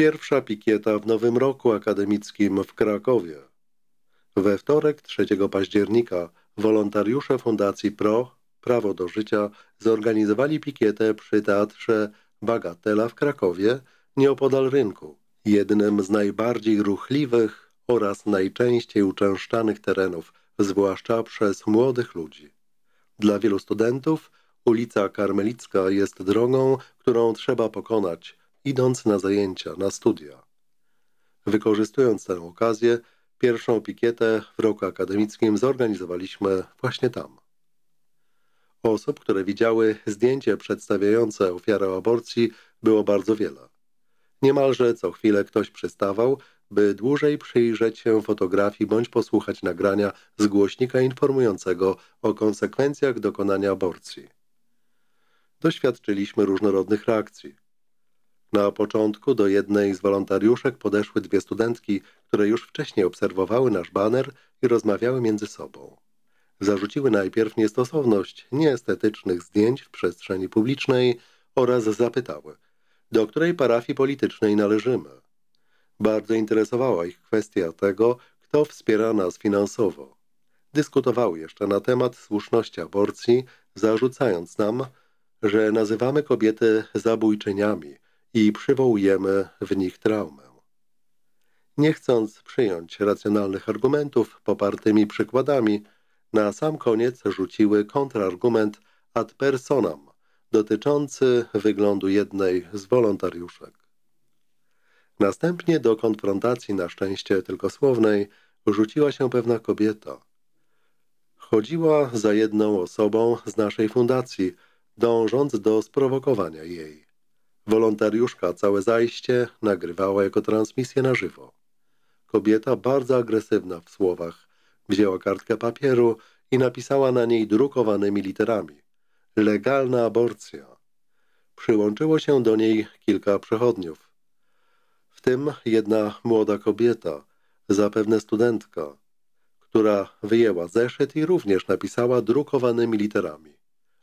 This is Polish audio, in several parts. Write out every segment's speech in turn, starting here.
Pierwsza pikieta w nowym roku akademickim w Krakowie. We wtorek 3 października wolontariusze Fundacji PRO Prawo do Życia zorganizowali pikietę przy Teatrze Bagatela w Krakowie nieopodal rynku, jednym z najbardziej ruchliwych oraz najczęściej uczęszczanych terenów, zwłaszcza przez młodych ludzi. Dla wielu studentów ulica Karmelicka jest drogą, którą trzeba pokonać, idąc na zajęcia, na studia. Wykorzystując tę okazję, pierwszą pikietę w roku akademickim zorganizowaliśmy właśnie tam. Osób, które widziały zdjęcie przedstawiające ofiarę aborcji było bardzo wiele. Niemalże co chwilę ktoś przystawał, by dłużej przyjrzeć się fotografii bądź posłuchać nagrania z głośnika informującego o konsekwencjach dokonania aborcji. Doświadczyliśmy różnorodnych reakcji. Na początku do jednej z wolontariuszek podeszły dwie studentki, które już wcześniej obserwowały nasz baner i rozmawiały między sobą. Zarzuciły najpierw niestosowność nieestetycznych zdjęć w przestrzeni publicznej oraz zapytały, do której parafii politycznej należymy. Bardzo interesowała ich kwestia tego, kto wspiera nas finansowo. Dyskutowały jeszcze na temat słuszności aborcji, zarzucając nam, że nazywamy kobiety zabójczyniami i przywołujemy w nich traumę. Nie chcąc przyjąć racjonalnych argumentów popartymi przykładami, na sam koniec rzuciły kontrargument ad personam dotyczący wyglądu jednej z wolontariuszek. Następnie do konfrontacji na szczęście tylko słownej rzuciła się pewna kobieta. Chodziła za jedną osobą z naszej fundacji, dążąc do sprowokowania jej. Wolontariuszka całe zajście nagrywała jako transmisję na żywo. Kobieta bardzo agresywna w słowach wzięła kartkę papieru i napisała na niej drukowanymi literami legalna aborcja. Przyłączyło się do niej kilka przechodniów. W tym jedna młoda kobieta, zapewne studentka, która wyjęła zeszyt i również napisała drukowanymi literami.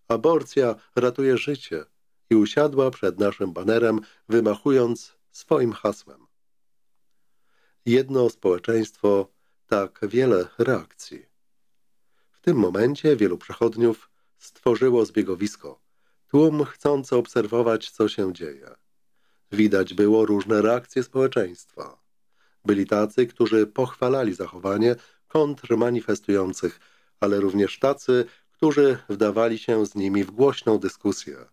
Aborcja ratuje życie i usiadła przed naszym banerem, wymachując swoim hasłem. Jedno społeczeństwo, tak wiele reakcji. W tym momencie wielu przechodniów stworzyło zbiegowisko, tłum chcący obserwować, co się dzieje. Widać było różne reakcje społeczeństwa. Byli tacy, którzy pochwalali zachowanie kontrmanifestujących, ale również tacy, którzy wdawali się z nimi w głośną dyskusję.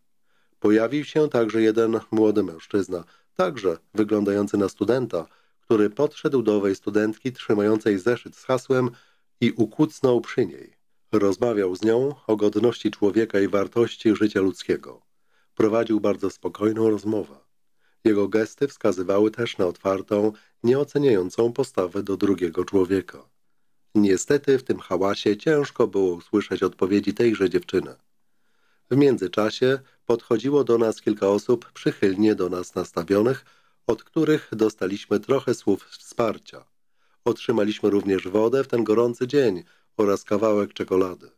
Pojawił się także jeden młody mężczyzna, także wyglądający na studenta, który podszedł do owej studentki trzymającej zeszyt z hasłem i ukucnął przy niej. Rozmawiał z nią o godności człowieka i wartości życia ludzkiego. Prowadził bardzo spokojną rozmowę. Jego gesty wskazywały też na otwartą, nieoceniającą postawę do drugiego człowieka. Niestety w tym hałasie ciężko było usłyszeć odpowiedzi tejże dziewczyny. W międzyczasie podchodziło do nas kilka osób przychylnie do nas nastawionych, od których dostaliśmy trochę słów wsparcia. Otrzymaliśmy również wodę w ten gorący dzień oraz kawałek czekolady.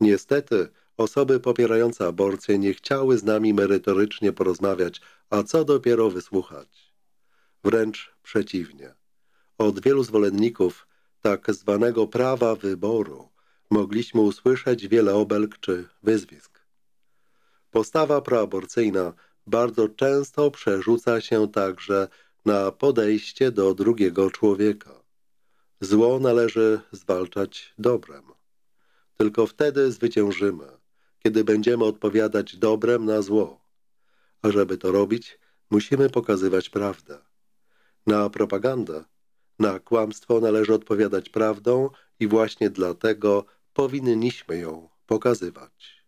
Niestety osoby popierające aborcję nie chciały z nami merytorycznie porozmawiać, a co dopiero wysłuchać. Wręcz przeciwnie. Od wielu zwolenników tak zwanego prawa wyboru mogliśmy usłyszeć wiele obelg czy wyzwisk. Postawa proaborcyjna bardzo często przerzuca się także na podejście do drugiego człowieka. Zło należy zwalczać dobrem. Tylko wtedy zwyciężymy, kiedy będziemy odpowiadać dobrem na zło. A żeby to robić, musimy pokazywać prawdę. Na propagandę, na kłamstwo należy odpowiadać prawdą i właśnie dlatego powinniśmy ją pokazywać.